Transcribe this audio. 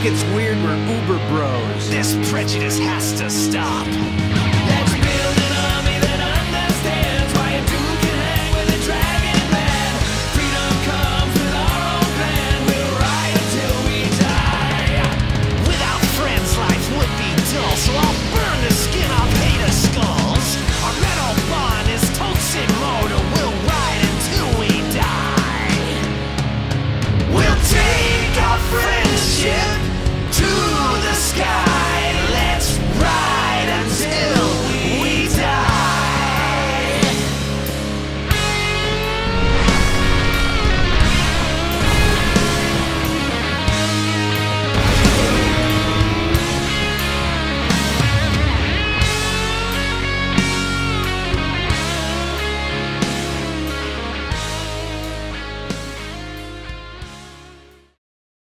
It's weird, we're uber bros. This prejudice has to stop.